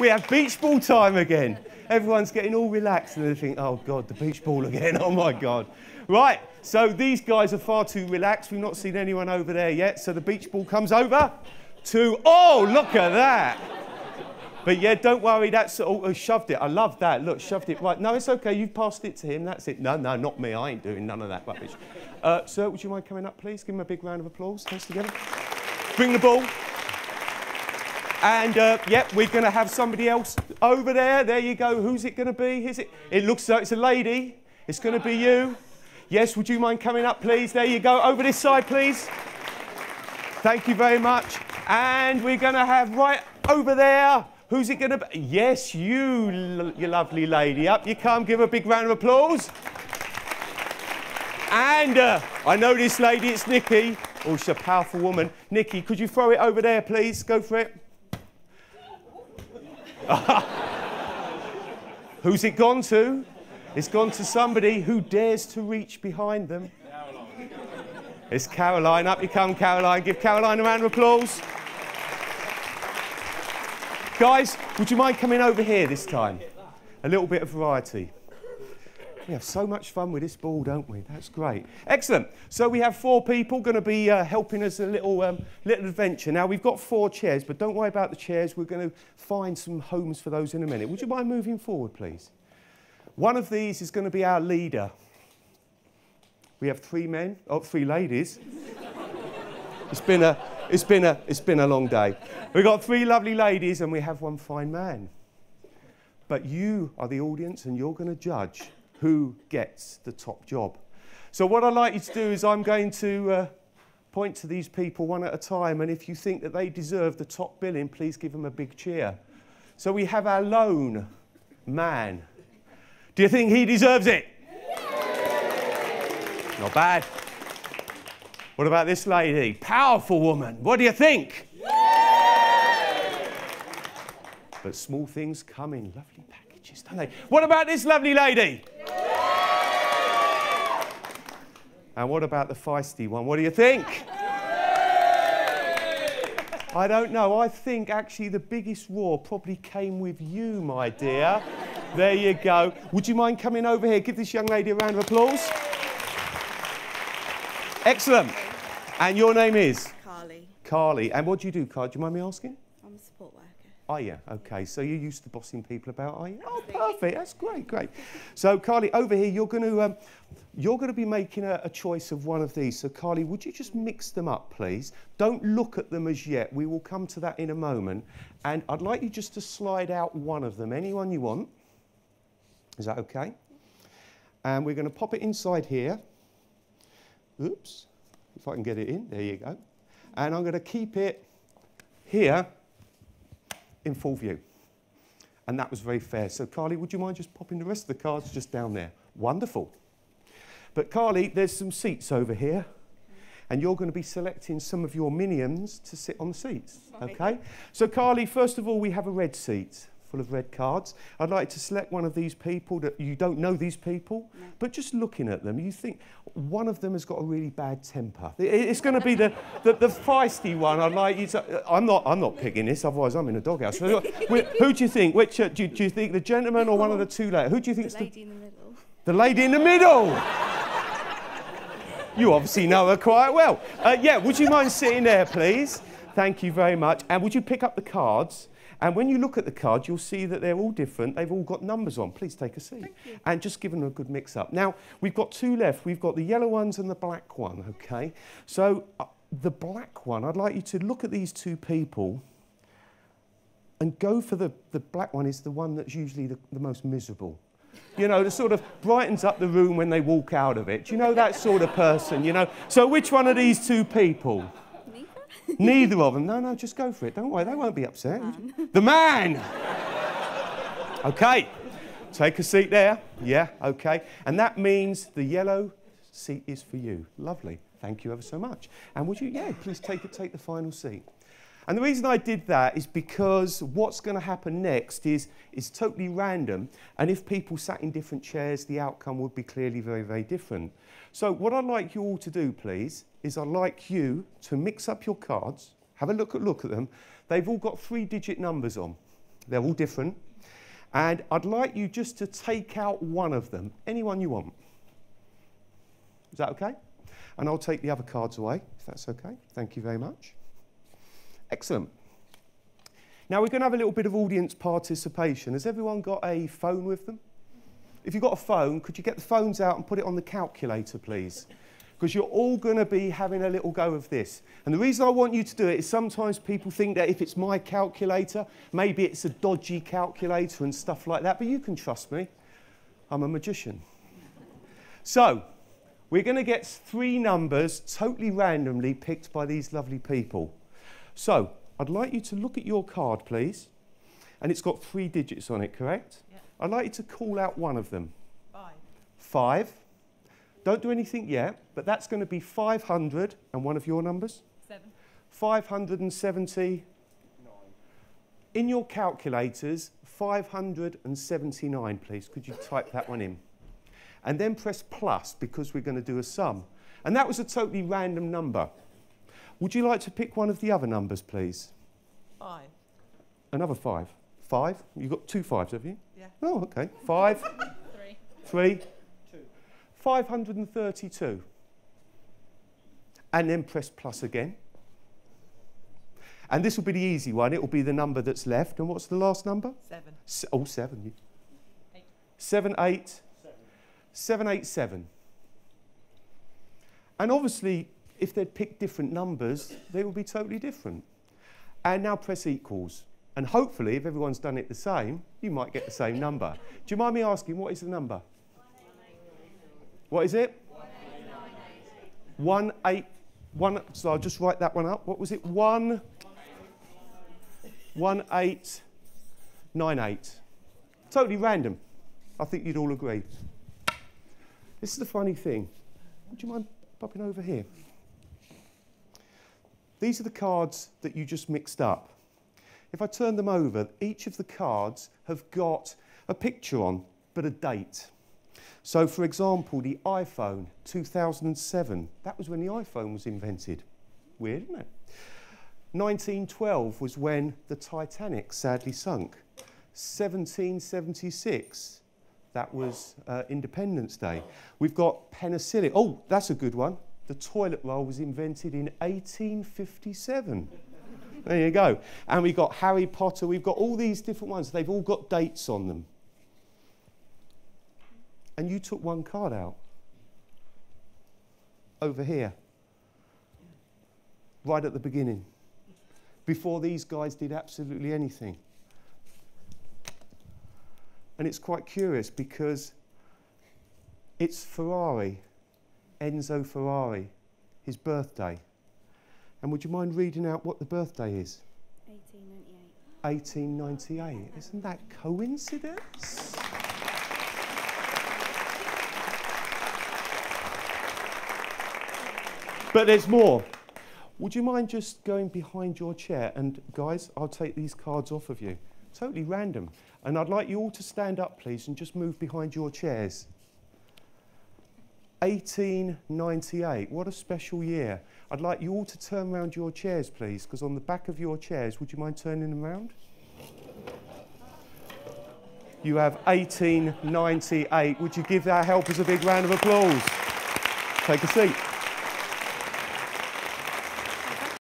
we have beach ball time again. Everyone's getting all relaxed and they think, oh God, the beach ball again. Oh my God. Right, so these guys are far too relaxed. We've not seen anyone over there yet. So the beach ball comes over to, oh, look at that. But yeah, don't worry, that's oh, shoved it. I love that. Look, shoved it right. No, it's okay. You've passed it to him. That's it. No, no, not me. I ain't doing none of that rubbish. Uh, sir, would you mind coming up, please? Give him a big round of applause. Thanks together. Bring the ball. And uh, yep, we're going to have somebody else over there. There you go. Who's it going to be? Is it? It looks like it's a lady. It's going to be you. Yes, would you mind coming up, please? There you go. Over this side, please. Thank you very much. And we're going to have right over there. Who's it going to be? Yes, you, you lovely lady. Up you come. Give a big round of applause. And uh, I know this lady, it's Nikki. Oh, she's a powerful woman. Nikki, could you throw it over there, please? Go for it. Who's it gone to? It's gone to somebody who dares to reach behind them. It's Caroline. Up you come, Caroline. Give Caroline a round of applause. Guys, would you mind coming over here this time? A little bit of variety. We have so much fun with this ball, don't we? That's great. Excellent. So we have four people going to be uh, helping us a little, um, little adventure. Now, we've got four chairs, but don't worry about the chairs. We're going to find some homes for those in a minute. Would you mind moving forward, please? One of these is going to be our leader. We have three men, oh, three ladies. it's, been a, it's, been a, it's been a long day. We've got three lovely ladies and we have one fine man. But you are the audience and you're going to judge who gets the top job. So what I'd like you to do is I'm going to uh, point to these people one at a time, and if you think that they deserve the top billing, please give them a big cheer. So we have our lone man. Do you think he deserves it? Not bad. What about this lady? Powerful woman. What do you think? But small things come in lovely packages, don't they? What about this lovely lady? And what about the feisty one? What do you think? I don't know. I think actually the biggest roar probably came with you, my dear. there you go. Would you mind coming over here? Give this young lady a round of applause. Excellent. And your name is? Carly. Carly. And what do you do, Carly? Do you mind me asking? I'm a support worker. Are you? Okay. So you're used to bossing people about, are you? Oh, perfect. That's great, great. So, Carly, over here, you're going to um, you're going to be making a, a, choice of one of these. So, Carly, would you just mix them up, please? Don't look at them as yet. We will come to that in a moment. And I'd like you just to slide out one of them, anyone you want. Is that okay? And we're going to pop it inside here. Oops, if I can get it in. There you go. And I'm going to keep it here in full view. And that was very fair. So, Carly, would you mind just popping the rest of the cards just down there? Wonderful. But Carly, there's some seats over here, and you're going to be selecting some of your minions to sit on the seats. Okay? So, Carly, first of all, we have a red seat full of red cards. I'd like to select one of these people that you don't know these people, no. but just looking at them, you think one of them has got a really bad temper. It's going to be the, the, the, feisty one. I'd like you to. I'm not, I'm not picking this, otherwise I'm in a doghouse. who do you think? Which, uh, do, do, you think the gentleman or one of the two ladies? Who do you think? The lady the, in the middle. The lady in the middle. You obviously know her quite well. Uh, yeah, would you mind sitting there, please? Thank you very much. And would you pick up the cards? And when you look at the cards, you'll see that they're all different. They've all got numbers on. Please take a seat. And just give them a good mix up. Now, we've got two left. We've got the yellow ones and the black one, okay? So uh, the black one, I'd like you to look at these two people and go for the, the black one is the one that's usually the, the most miserable you know, the sort of brightens up the room when they walk out of it. Do you know that sort of person, you know? So which one of these two people? Neither. Of them. No, no, just go for it. Don't worry, they won't be upset. Man. The man. okay. Take a seat there. Yeah, okay. And that means the yellow seat is for you. Lovely. Thank you ever so much. And would you, yeah, please take it, take the final seat. And the reason I did that is because what's going to happen next is, is totally random. And if people sat in different chairs, the outcome would be clearly very, very different. So what I'd like you all to do, please, is I'd like you to mix up your cards, have a look at, look at them. They've all got three-digit numbers on, They're all different. And I'd like you just to take out one of them, anyone you want. Is that okay? And I'll take the other cards away, if that's okay. Thank you very much. Excellent. Now we're going to have a little bit of audience participation. Has everyone got a phone with them? If you've got a phone, could you get the phones out and put it on the calculator, please? Because you're all going to be having a little go of this. And the reason I want you to do it is sometimes people think that if it's my calculator, maybe it's a dodgy calculator and stuff like that. But you can trust me, I'm a magician. so, we're going to get three numbers totally randomly picked by these lovely people. So, I'd like you to look at your card, please. And it's got three digits on it, correct? Yeah. I'd like you to call out one of them. Five. Five. Don't do anything yet, but that's going to be 500 and one of your numbers. Seven. 570. In your calculators, 579, please. Could you type that one in? And then press plus because we're going to do a sum. And that was a totally random number. Would you like to pick one of the other numbers, please? Five. Another five. Five? You've got two fives, have you? Yeah. Oh, okay. Five, Three. three, 532. And then press plus again. And this will be the easy one. It will be the number that's left. And what's the last number? Seven. S- oh, seven. Eight. Seven, eight. Seven, eight, seven. And obviously, if they'd picked different numbers, they would be totally different. And now press equals. And hopefully, if everyone's done it the same, you might get the same number. Do you mind me asking, what is the number? What is it? One eight one. So I'll just write that one up. What was it? One. One eight nine eight. Totally random. I think you'd all agree. This is the funny thing. Would you mind popping over here? These are the cards that you just mixed up. If I turn them over, each of the cards have got a picture on, but a date. So, for example, the iPhone 2007, that was when the iPhone was invented. Weird, isn't it? 1912 was when the Titanic sadly sunk. 1776, that was uh, Independence Day. We've got penicillin. Oh, that's a good one. The toilet roll was invented in 1857. There you go. And we've got Harry Potter. We've got all these different ones. They've all got dates on them. And you took one card out. Over here. Right at the beginning. Before these guys did absolutely anything. And it's quite curious because it's Ferrari, Enzo Ferrari, his birthday. And would you mind reading out what the birthday is? 1898. 1898. Isn't that coincidence? But there's more. Would you mind just going behind your chair? And guys, I'll take these cards off of you. Totally random. And I'd like you all to stand up, please, and just move behind your chairs. 1898. What a special year. I'd like you all to turn around your chairs, please, because on the back of your chairs, would you mind turning them around? You have 1898. Would you give our helpers a big round of applause? Take a seat.